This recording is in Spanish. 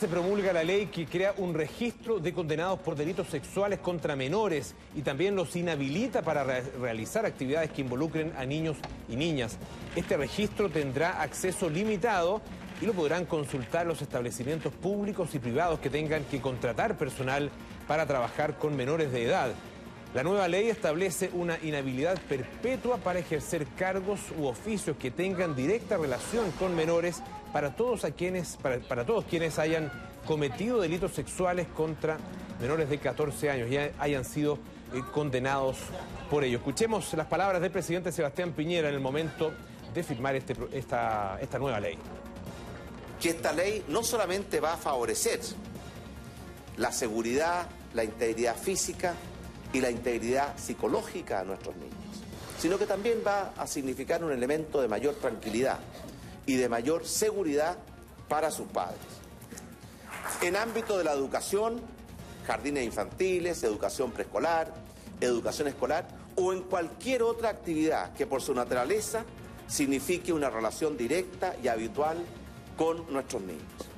Se promulga la ley que crea un registro de condenados por delitos sexuales contra menores y también los inhabilita para re realizar actividades que involucren a niños y niñas. Este registro tendrá acceso limitado y lo podrán consultar los establecimientos públicos y privados que tengan que contratar personal para trabajar con menores de edad. La nueva ley establece una inhabilidad perpetua para ejercer cargos u oficios que tengan directa relación con menores para todos, quienes, para, para todos quienes hayan cometido delitos sexuales contra menores de 14 años y hayan sido eh, condenados por ello. Escuchemos las palabras del presidente Sebastián Piñera en el momento de firmar este, esta, esta nueva ley. Que esta ley no solamente va a favorecer la seguridad, la integridad física, y la integridad psicológica a nuestros niños, sino que también va a significar un elemento de mayor tranquilidad y de mayor seguridad para sus padres. En ámbito de la educación, jardines infantiles, educación preescolar, educación escolar o en cualquier otra actividad que por su naturaleza signifique una relación directa y habitual con nuestros niños.